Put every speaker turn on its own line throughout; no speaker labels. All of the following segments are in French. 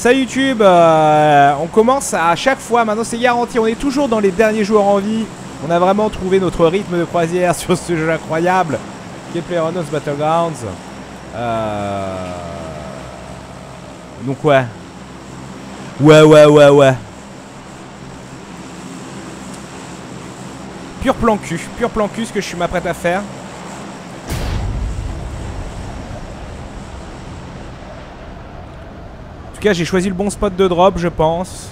Ça YouTube, euh, on commence à, chaque fois, maintenant c'est garanti, on est toujours dans les derniers joueurs en vie. On a vraiment trouvé notre rythme de croisière sur ce jeu incroyable qui est Battlegrounds. Euh... Donc ouais. Ouais, ouais, ouais, ouais. Pur plan cul, pur plan cul ce que je m'apprête à faire. Tout cas, j'ai choisi le bon spot de drop, je pense.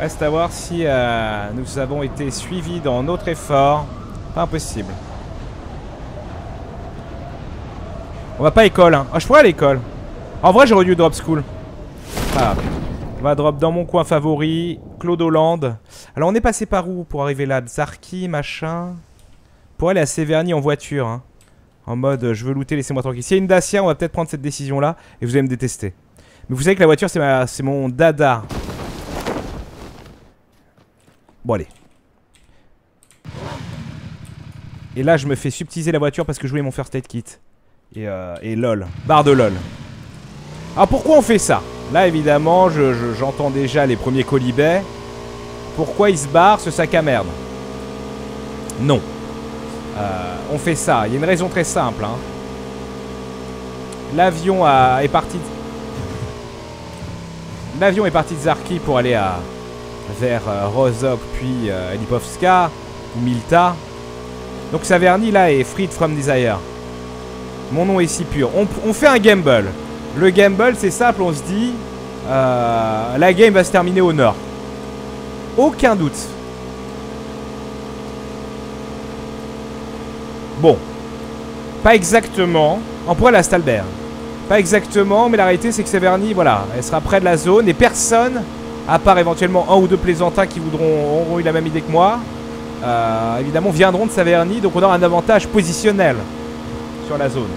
Reste à voir si euh, nous avons été suivis dans notre effort. Pas impossible. On va pas à l'école. Hein. Ah, je pourrais à l'école. En vrai, j'aurais dû drop school. Ah. On va drop dans mon coin favori. Claude Hollande. Alors, on est passé par où pour arriver là? Zarki, machin? Pour aller à Séverny en voiture. Hein. En mode, je veux looter, laissez-moi tranquille. S'il y a une Dacia, on va peut-être prendre cette décision-là. Et vous allez me détester. Mais vous savez que la voiture, c'est mon dada. Bon, allez. Et là, je me fais subtiliser la voiture parce que je voulais mon first aid kit. Et, euh, et lol. Barre de lol. Alors, pourquoi on fait ça? Là, évidemment, j'entends déjà les premiers colibets. Pourquoi il se barre ce sac à merde? Non. Euh, on fait ça. Il y a une raison très simple. Hein. L'avion est parti... L'avion est parti de Zarki pour aller à, vers euh, puis euh, Lipovska ou Milta. Donc Saverny là est Freed from Desire. Mon nom est si pur. On, fait un gamble. Le gamble c'est simple, on se dit euh, la game va se terminer au nord. Aucun doute. Bon. Pas exactement. On pourrait la Stalbert. Pas exactement, mais la réalité c'est que Saverny, voilà, elle sera près de la zone et personne à part éventuellement un ou deux plaisantins qui voudront auront eu la même idée que moi, euh, évidemment viendront de Saverny, donc on aura un avantage positionnel sur la zone.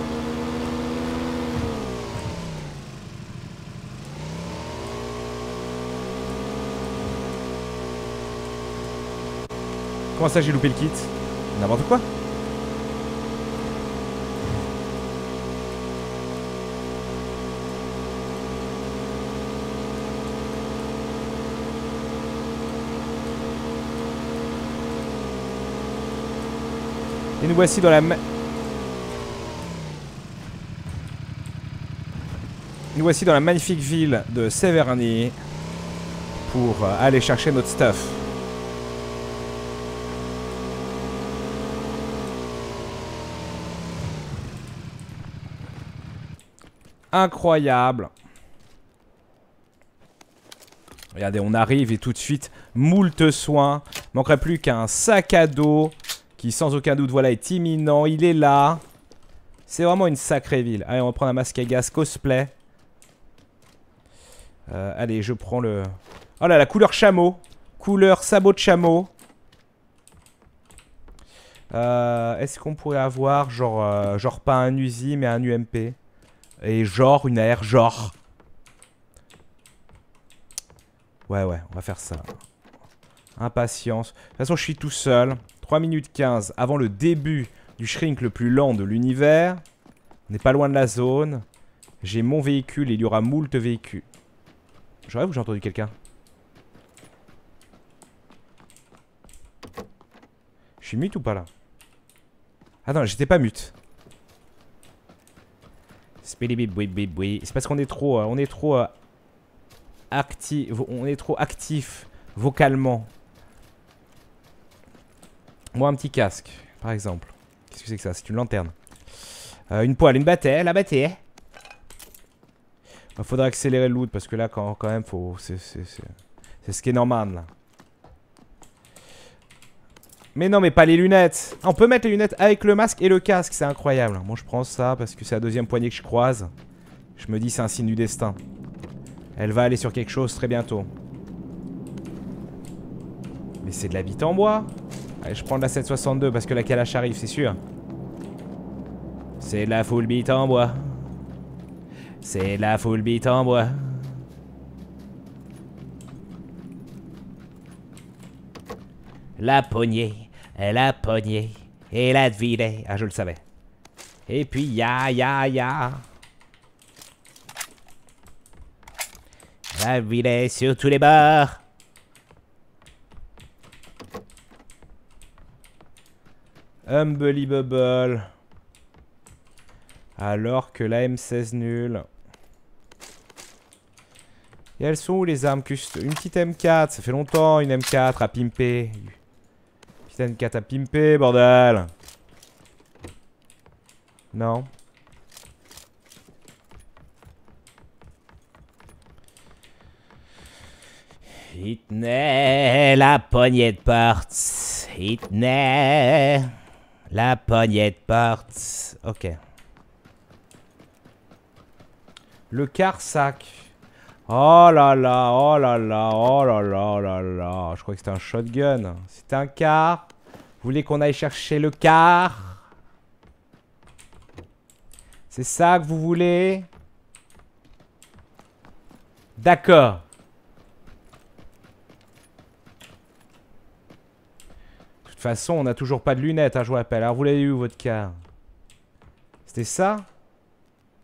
Comment ça j'ai loupé le kit? N'importe quoi Et nous voici dans la... Nous voici dans la magnifique ville de Severny pour euh, aller chercher notre stuff. Incroyable. Regardez, on arrive et tout de suite, moult soins. Manquerait plus qu'un sac à dos qui sans aucun doute voilà est imminent, il est là. C'est vraiment une sacrée ville. Allez, on va prendre un masque à gaz cosplay. Euh, allez, je prends le... Oh là, la couleur chameau. Couleur sabot de chameau. Euh, Est-ce qu'on pourrait avoir genre, euh, genre pas un Uzi mais un UMP Et genre une AR genre Ouais ouais on va faire ça Impatience De toute façon je suis tout seul 3 minutes 15 avant le début du shrink le plus lent de l'univers. On n'est pas loin de la zone. J'ai mon véhicule et il y aura moult véhicules. Je rêve ou j'ai entendu quelqu'un? Je suis mute ou pas là? Ah non, j'étais pas mute. C'est parce qu'on est trop, euh, on est trop euh, actif, on est trop actif vocalement. Moi, un petit casque, par exemple. Qu'est-ce que c'est que ça? C'est une lanterne. Euh, une poêle, une bâtée, la bâtée. Il faudra accélérer le loot parce que là, quand, quand même, faut. C'est ce qui est normal. Mais non, mais pas les lunettes. on peut mettre les lunettes avec le masque et le casque, c'est incroyable. Moi, je prends ça parce que c'est la deuxième poignée que je croise. Je me dis, c'est un signe du destin. Elle va aller sur quelque chose très bientôt. Mais c'est de la bite en bois. Allez, je prends la 762 parce que la calache arrive, c'est sûr. C'est la full beat en bois. C'est la full beat en bois. La poignée, la poignée, et la devinée. Ah, je le savais. Et puis, ya, ya, ya. La est sur tous les bords. Unbelievable. Alors que la M16 nulle. Et elles sont où les armes custom Une petite M4, ça fait longtemps une M4 à pimper. Une petite M4 à pimper, bordel. Non. Il tenait la poignée de porte. Il tenait la poignée de porte. Ok. Le car sac. Oh là là, oh là là, oh là là, oh là là. Je crois que c'était un shotgun. C'était un car. Vous voulez qu'on aille chercher le car? C'est ça que vous voulez? D'accord. Toute façon, on n'a toujours pas de lunettes, hein, je vous rappelle. Alors, vous l'avez eu, votre car C'était ça?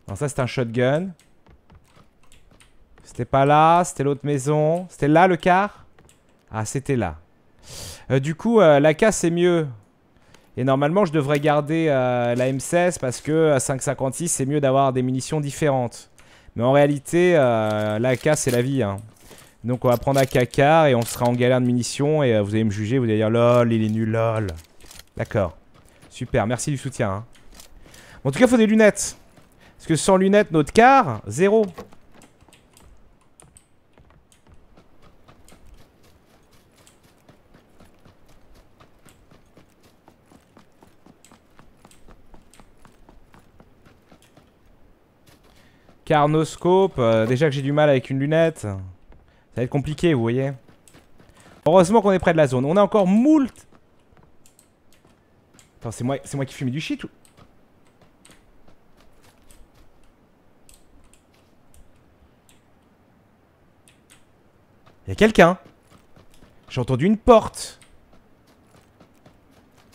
Non, ça, c'est un shotgun. C'était pas là, c'était l'autre maison. C'était là, le car? Ah, c'était là. Euh, du coup, euh, la casse c'est mieux. Et normalement, je devrais garder euh, la M16 parce que à 5.56, c'est mieux d'avoir des munitions différentes. Mais en réalité, la casse c'est la vie. Hein. Donc on va prendre un cacar et on sera en galère de munitions et vous allez me juger, vous allez dire lol, il est nul, lol. D'accord. Super, merci du soutien. Hein. en tout cas, il faut des lunettes. Parce que sans lunettes, notre car, zéro. Carnoscope, euh, déjà que j'ai du mal avec une lunette. Ça va être compliqué, vous voyez. Heureusement qu'on est près de la zone. On a encore moult. Attends, c'est moi, moi qui fume du shit ou... Y'a quelqu'un. J'ai entendu une porte.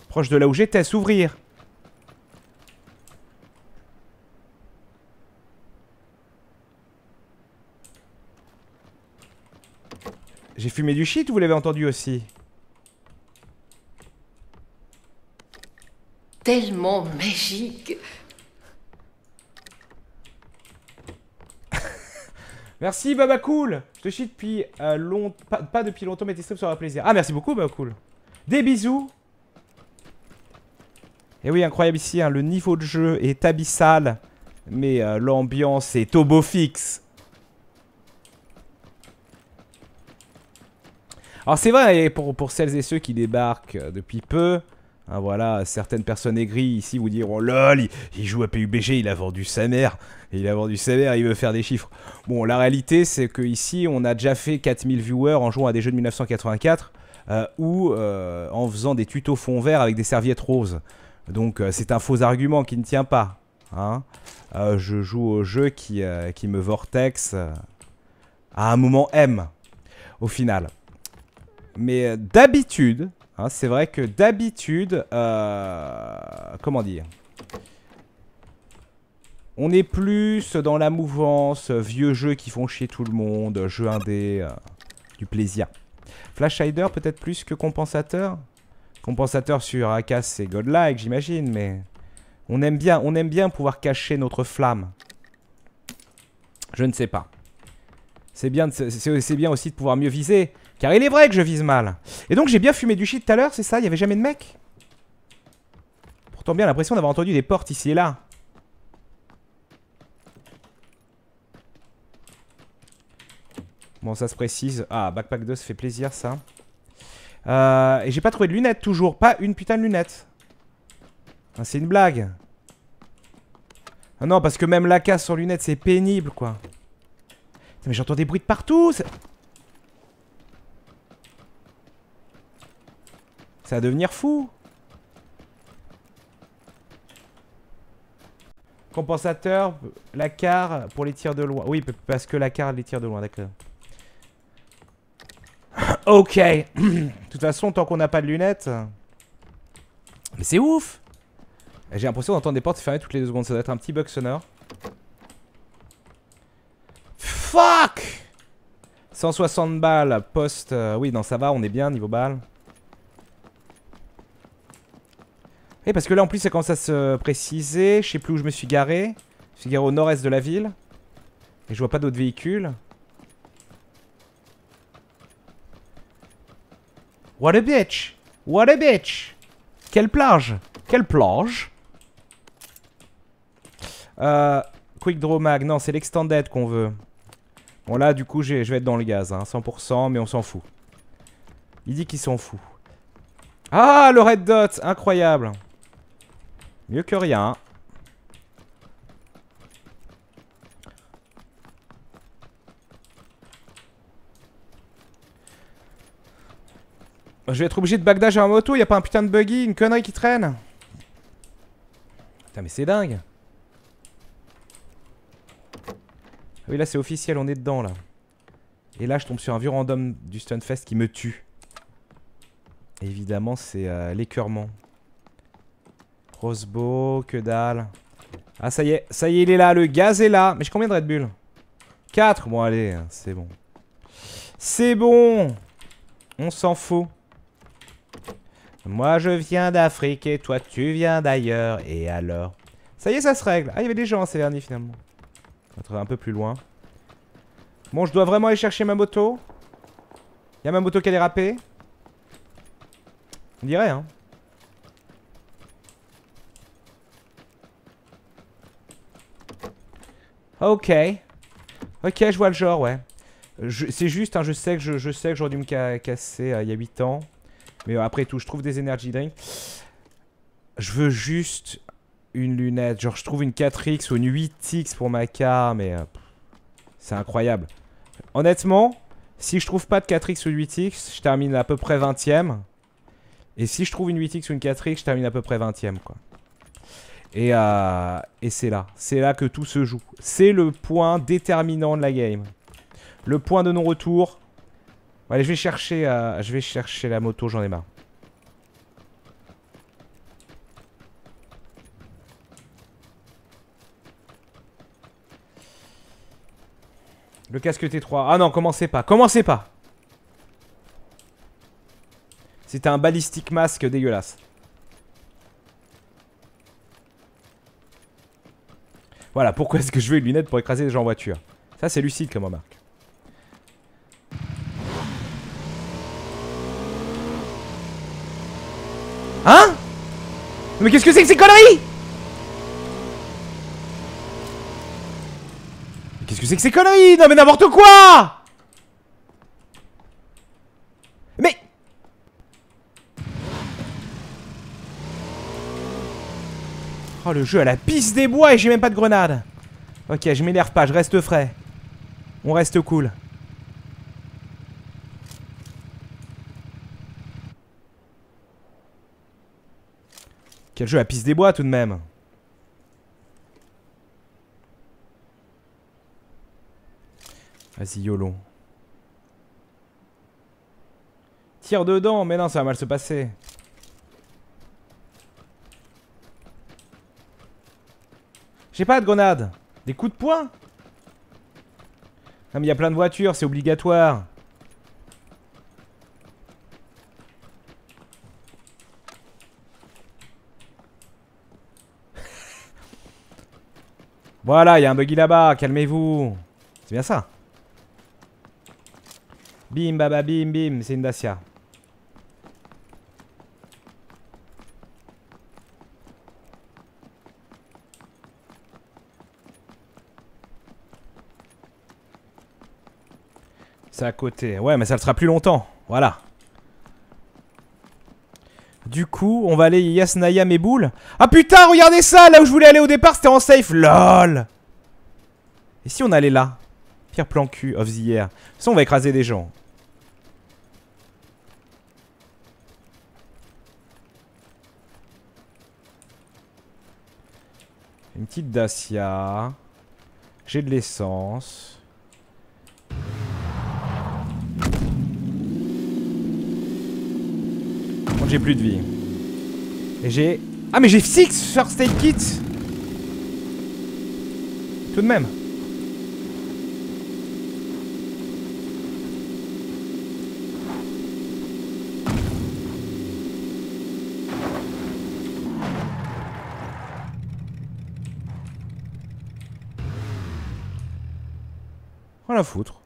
Proche de là où j'étais, s'ouvrir. J'ai fumé du shit ou vous l'avez entendu aussi.
Tellement magique.
Merci Baba Cool. Je te chie depuis euh, longtemps, pas, depuis longtemps mais tes streams sera plaisir. Ah merci beaucoup Baba Cool. Des bisous. Et eh oui incroyable ici, hein, le niveau de jeu est abyssal Mais euh, l'ambiance est beau fixe Alors c'est vrai, pour, pour celles et ceux qui débarquent euh, depuis peu, hein, voilà, certaines personnes aigries ici vous diront lol, il, joue à PUBG, il a vendu sa mère, il a vendu sa mère, il veut faire des chiffres. Bon, la réalité c'est que ici on a déjà fait 4000 viewers en jouant à des jeux de 1984 euh, ou euh, en faisant des tutos fond vert avec des serviettes roses. Donc c'est un faux argument qui ne tient pas. Hein. je joue au jeu qui, qui me vortex à un moment M au final. Mais euh, d'habitude, hein, c'est vrai que d'habitude, euh, comment dire? On est plus dans la mouvance, vieux jeux qui font chier tout le monde, jeux indé, euh, du plaisir. Flash Hider peut-être plus que compensateur? Compensateur sur Akas et Godlike j'imagine, mais on aime, bien, on aime bien pouvoir cacher notre flamme. Je ne sais pas. C'est bien, bien aussi de pouvoir mieux viser. Car il est vrai que je vise mal. Et donc j'ai bien fumé du shit tout à l'heure, c'est ça? Il avait jamais de mec? Pourtant bien l'impression d'avoir entendu des portes ici et là. Bon, ça se précise. Ah, Backpack 2, ça fait plaisir, ça. Euh, et j'ai pas trouvé de lunettes, toujours. Pas une putain de lunette. Ah, c'est une blague. Ah non, parce que même la casse sans lunettes, c'est pénible, quoi. Mais j'entends des bruits de partout. Ça va devenir fou. Compensateur, la car pour les tirs de loin. Oui, parce que la car les tirs de loin, d'accord. ok. de toute façon, tant qu'on n'a pas de lunettes... Mais c'est ouf J'ai l'impression d'entendre des portes fermées toutes les deux secondes. Ça doit être un petit bug sonore. Fuck 160 balles, poste... euh, oui, non, ça va, on est bien niveau balles. Et parce que là, en plus, ça commence à se préciser. Je sais plus où je me suis garé. Je suis garé au nord-est de la ville. Et je vois pas d'autres véhicules. What a bitch What a bitch Quelle plage Quelle plage euh, Quick Draw Mag, non, c'est l'extended qu'on veut. Bon, là, du coup, je vais être dans le gaz, hein, 100%, mais on s'en fout. Il dit qu'il s'en fout. Ah, le red dot Incroyable Mieux que rien. Je vais être obligé de bagdage en moto, y a pas un putain de buggy, une connerie qui traîne Putain mais c'est dingue Ah Oui là c'est officiel, on est dedans là. Et là je tombe sur un vieux random du Stunfest qui me tue. Évidemment c'est euh, l'écœurement. Crossbow, que dalle. Ah ça y est, ça y est il est là, le gaz est là. Mais j'ai combien de Red Bull? 4 Bon allez, hein, c'est bon. C'est bon On s'en fout. Moi je viens d'Afrique et toi tu viens d'ailleurs. Et alors? Ça y est, ça se règle. Ah, il y avait des gens à Séverny finalement. On va un peu plus loin. Bon, je dois vraiment aller chercher ma moto. Il y a ma moto qui a dérapé. On dirait, hein. Ok. Ok, je vois le genre, ouais. C'est juste, hein, je sais que je, j'aurais dû me ca- casser euh, il y a 8 ans. Mais après tout, je trouve des energy drinks. Je veux juste une lunette. Genre, je trouve une 4X ou une 8X pour ma car, mais... euh, c'est incroyable. Honnêtement, si je trouve pas de 4X ou 8X, je termine à peu près 20ème. Et si je trouve une 8X ou une 4X, je termine à peu près 20ème, quoi. Et, euh, et c'est là. C'est là que tout se joue. C'est le point déterminant de la game. Le point de non-retour. Allez, je vais chercher, euh, je vais chercher la moto, j'en ai marre. Le casque T3. Ah non, commencez pas. Commencez pas. C'était un ballistic masque dégueulasse. Voilà, pourquoi est-ce que je veux une lunette pour écraser des gens en voiture? Ça, c'est lucide comme remarque. Hein? Mais qu'est-ce que c'est que ces conneries? Qu'est-ce que c'est que ces conneries? Non mais n'importe quoi Mais Oh le jeu à la pisse des bois et j'ai même pas de grenade. Ok je m'énerve pas, je reste frais. On reste cool. Quel jeu à pisse des bois tout de même. Vas-y YOLO. Tire dedans, mais non ça va mal se passer J'ai pas de grenade. Des coups de poing Non mais il y a plein de voitures, c'est obligatoire. Voilà, il y a un buggy là-bas, calmez-vous. C'est bien ça. Bim, baba, bim, bim, c'est une Dacia. À côté. Ouais, mais ça le sera plus longtemps. Voilà. Du coup, on va aller Yasnaya mes boules. Ah putain, regardez ça Là où je voulais aller au départ, c'était en safe. LOL Et si on allait là? Pire plan cul of the year. Façon, on va écraser des gens. Une petite Dacia. J'ai de l'essence. J'ai plus de vie. Et j'ai... Ah mais j'ai six first aid kit Tout de même. Rien à foutre.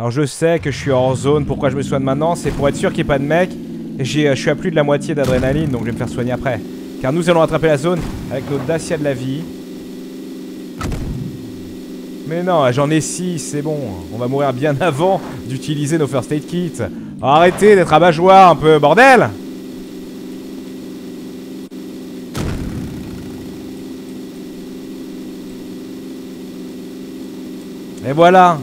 Alors je sais que je suis hors zone, pourquoi je me soigne maintenant? C'est pour être sûr qu'il n'y ait pas de mec. Et je suis à plus de la moitié d'adrénaline, donc je vais me faire soigner après. Car nous allons attraper la zone avec notre Dacia de la vie. Mais non, j'en ai 6, c'est bon. On va mourir bien avant d'utiliser nos first aid kits. Arrêtez d'être abat-joie un peu, bordel Et voilà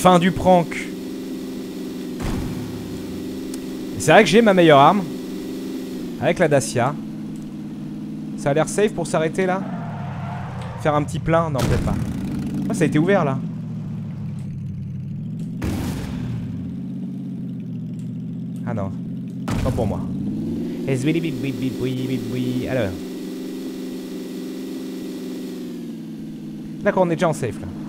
Fin du prank. C'est vrai que j'ai ma meilleure arme. Avec la Dacia. Ça a l'air safe pour s'arrêter là Faire un petit plein Non, peut-être pas. Oh, ça a été ouvert là. Ah non. Pas pour moi. Alors. D'accord, on est déjà en safe là.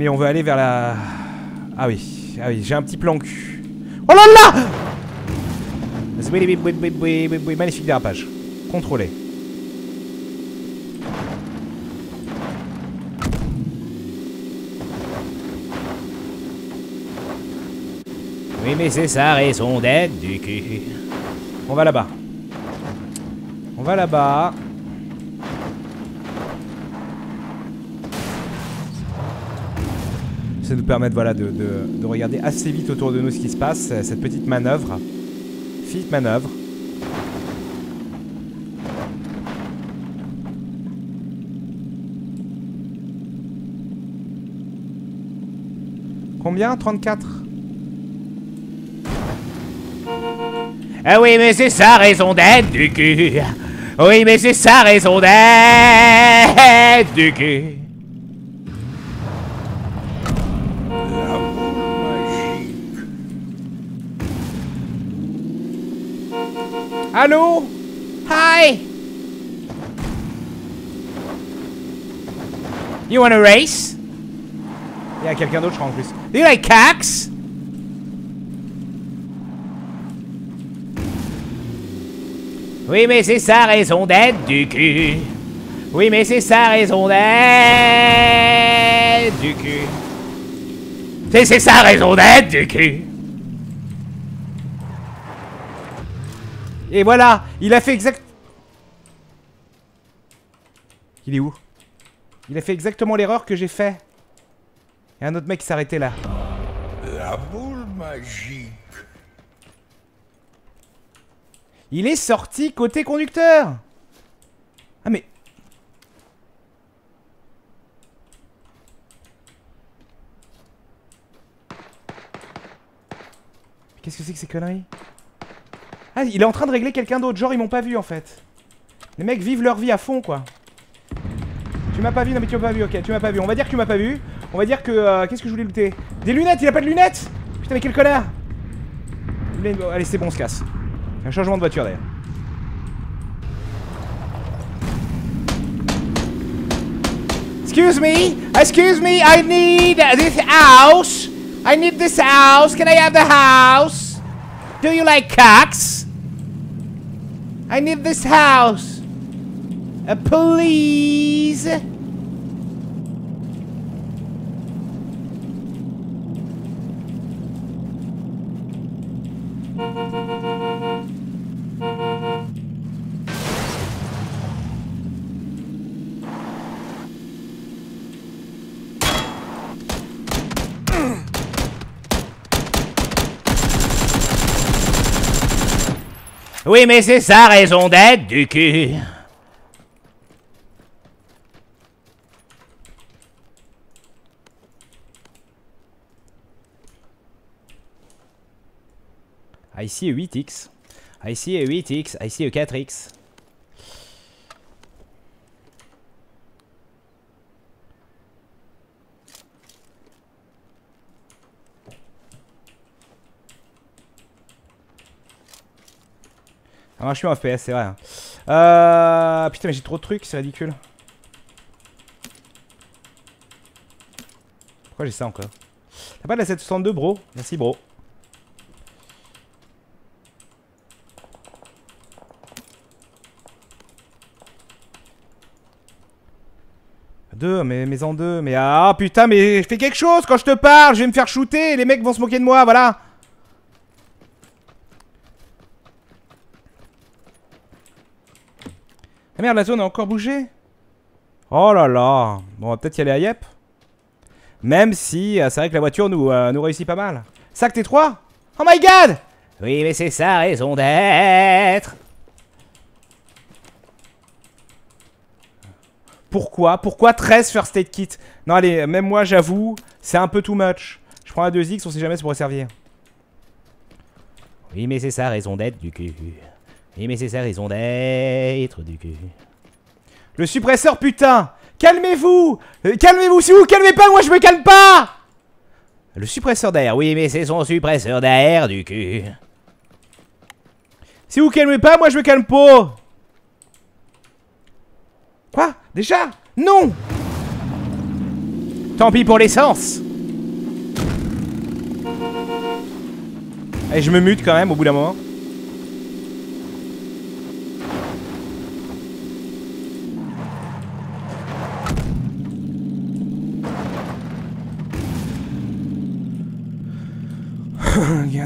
Mais on veut aller vers la... Ah oui, ah oui, j'ai un petit plan cul. Oh là là Magnifique dérapage. Contrôlé.
Oui, mais c'est sa raison d'être du cul.
On va là-bas. On va là-bas. Ça nous permet voilà, de, de, regarder assez vite autour de nous ce qui se passe. Cette petite manœuvre. Petite manœuvre. Combien? 34
Ah oui, mais c'est sa raison d'être du cul. Oui, mais c'est sa raison d'être du cul. You wanna race?
Il y a quelqu'un d'autre, je crois, en plus.
Do you like cacks? Oui, mais c'est sa raison d'être du cul. Oui, mais c'est sa raison d'être du cul. C'est sa raison d'être du cul.
Et voilà, il a fait exact... Il est où? Il a fait exactement l'erreur que j'ai fait. Et un autre mec qui s'est arrêté là.
La boule magique.
Il est sorti côté conducteur Ah mais... Qu'est-ce que c'est que ces conneries? Ah, il est en train de régler quelqu'un d'autre. Genre, ils m'ont pas vu, en fait. Les mecs vivent leur vie à fond, quoi. Tu m'as pas vu Non, mais tu m'as pas vu. Ok, tu m'as pas vu. On va dire que tu m'as pas vu. On va dire que... Euh, qu'est-ce que je voulais looter Des lunettes Il a pas de lunettes? Putain, mais quel connard Allez, c'est bon, on se casse. Un changement de voiture d'ailleurs. Excuse me, excuse me, I need this house. I need this house. Can I have the house? Do you like cocks? I need this house. Uh, please.
Oui, mais c'est sa raison d'être du cul.
I see a 8x. I see a 8x. I see a 4x. Ah non, je suis en FPS, c'est vrai. Hein. Euh... Putain, mais j'ai trop de trucs, c'est ridicule. Pourquoi j'ai ça encore? T'as pas de la 762, bro? Merci, bro. Deux, mais, mais en deux, mais ah putain, mais je fais quelque chose quand je te parle, je vais me faire shooter, les mecs vont se moquer de moi, voilà. Ah merde, la zone a encore bougé. Oh là là. Bon, on va peut-être y aller à Yep. Même si, euh, c'est vrai que la voiture nous, euh, nous réussit pas mal. Sac T3 Oh my god
Oui, mais c'est sa raison d'être.
Pourquoi? Pourquoi 13 first aid kit? Non, allez, même moi, j'avoue, c'est un peu too much. Je prends un 2X, on sait jamais ça pourrait servir.
Oui, mais c'est sa raison d'être du cul. Mais c'est sa raison d'être du cul.
Le suppresseur, putain Calmez-vous Euh, Calmez-vous, si vous calmez pas, moi je me calme pas Le suppresseur d'air, oui.
Mais c'est son suppresseur d'air du cul.
Si vous calmez pas, moi je me calme pas Quoi? Déjà? Non Tant pis pour l'essence Allez, je me mute quand même au bout d'un moment.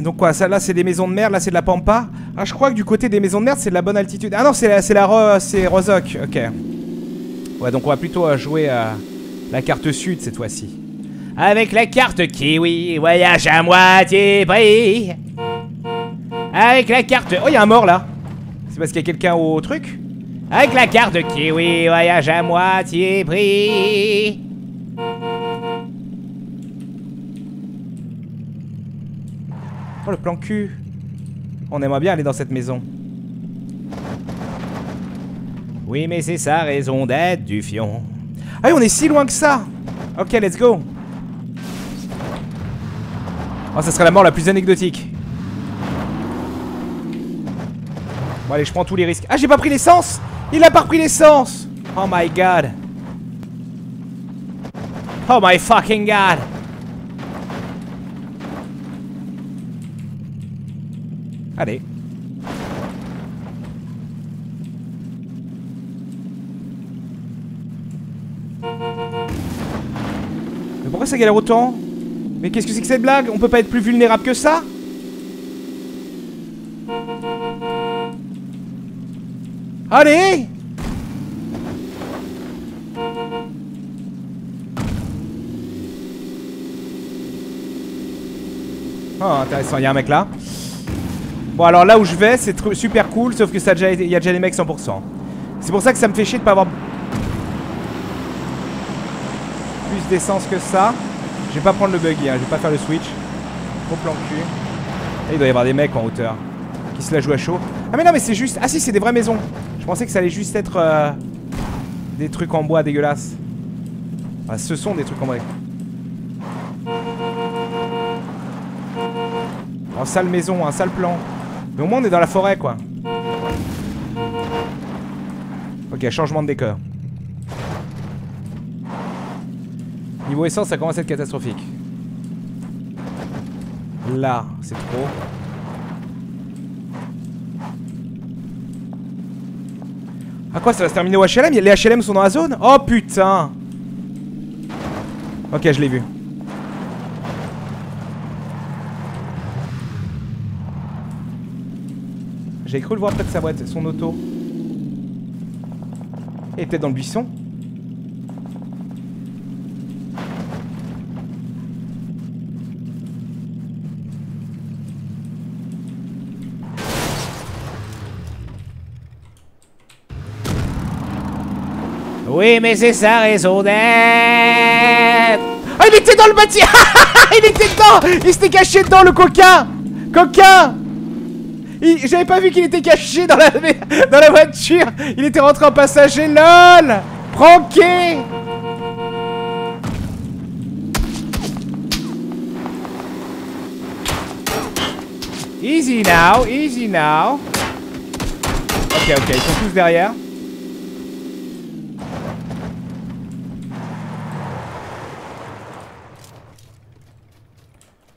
Donc quoi, ça là c'est des maisons de merde, là c'est de la pampa. Ah je crois que du côté des maisons de merde c'est de la bonne altitude. Ah non c'est la, c'est la c'est Rozok, ok. Ouais donc on va plutôt euh, jouer à la carte sud cette fois-ci.
Avec la carte kiwi, voyage à moitié prix. Avec la carte.
Oh y'a un mort là C'est parce qu'il y a quelqu'un au truc
Avec la carte kiwi, voyage à moitié prix.
Oh le plan cul On aimerait bien aller dans cette maison.
Oui, mais c'est sa raison d'être du fion.
Ah on est si loin que ça Ok let's go Oh ça serait la mort la plus anecdotique. Bon allez je prends tous les risques. Ah j'ai pas pris l'essence Il a pas repris l'essence Oh my god Oh my fucking god Allez. Mais pourquoi ça galère autant Mais qu'est-ce que c'est que cette blague On peut pas être plus vulnérable que ça Allez Oh intéressant, il y a un mec là. Bon alors là où je vais c'est super cool sauf que ça il y a déjà des mecs 100%. C'est pour ça que ça me fait chier de pas avoir plus d'essence que ça. Je vais pas prendre le buggy, hein, je vais pas faire le switch. Trop plan cul. Il doit y avoir des mecs en hauteur qui se la jouent à chaud. Ah mais non mais c'est juste... Ah si c'est des vraies maisons. Je pensais que ça allait juste être euh, des trucs en bois dégueulasses. Ah ce sont des trucs en bois. En sale maison, un sale plan. Mais au moins on est dans la forêt quoi. Ok, changement de décor. Niveau essence, ça commence à être catastrophique. Là, c'est trop. Ah quoi, ça va se terminer au HLM Les HLM sont dans la zone? Oh putain Ok, je l'ai vu. J'ai cru le voir près de sa boîte, son auto. Est peut-être dans le buisson.
Oui, mais c'est sa raison d'être.
Ah, il était dans le bâtiment Il était dedans Il s'était caché dedans, le coquin Coquin J'avais pas vu qu'il était caché dans la, dans la voiture Il était rentré en passager, lol Pranké Easy now, easy now Ok, ok, ils sont tous derrière.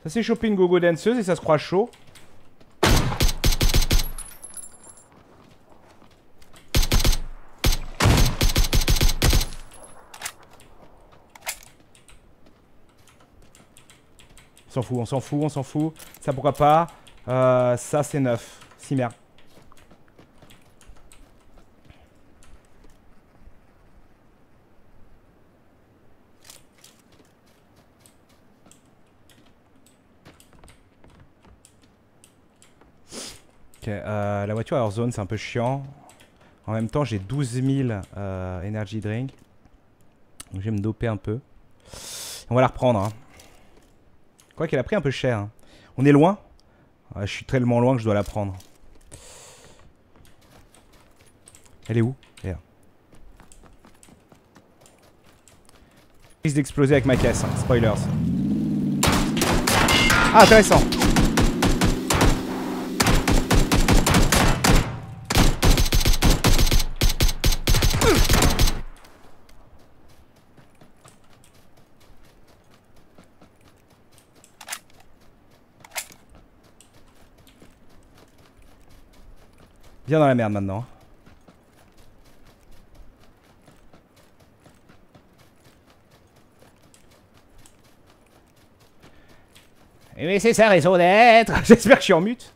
Ça s'est chopé une gogo danseuse et ça se croit chaud. S'en fout, on s'en fout, on s'en fout. Ça, pourquoi pas? Euh, Ça, c'est neuf. Si merde. Ok, euh, la voiture hors zone, c'est un peu chiant. En même temps, j'ai 12 000 euh, energy drink. Donc, je vais me doper un peu. On va la reprendre. Hein. Quoi qu'elle a pris un peu cher. hein. On est loin? Ouais, Je suis tellement loin que je dois la prendre. Elle est où? Elle. Risque d'exploser avec ma caisse. hein. Spoilers. Ah, intéressant. Bien dans la merde maintenant.
Mais c'est sa raison d'être.
J'espère que je suis en mute.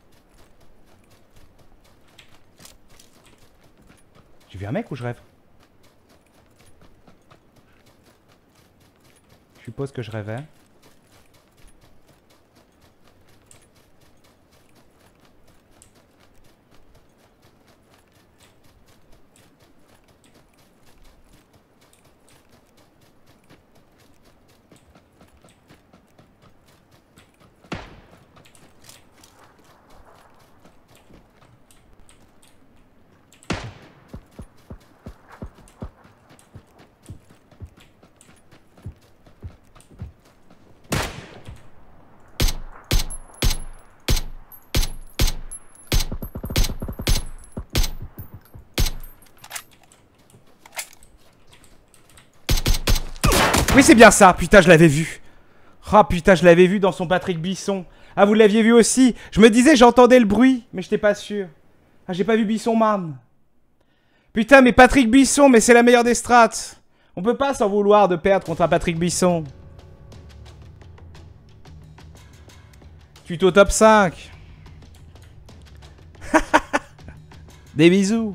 J'ai vu un mec ou je rêve? Je suppose que je rêvais. Oui, c'est bien ça. Putain, je l'avais vu. Ah putain, je l'avais vu dans son Patrick Bisson. Ah, vous l'aviez vu aussi Je me disais, j'entendais le bruit, mais j'étais pas sûr. Ah, j'ai pas vu Bisson Man. Putain, mais Patrick Bisson, mais c'est la meilleure des strats. On peut pas s'en vouloir de perdre contre un Patrick Bisson. Tuto top 5. Des bisous.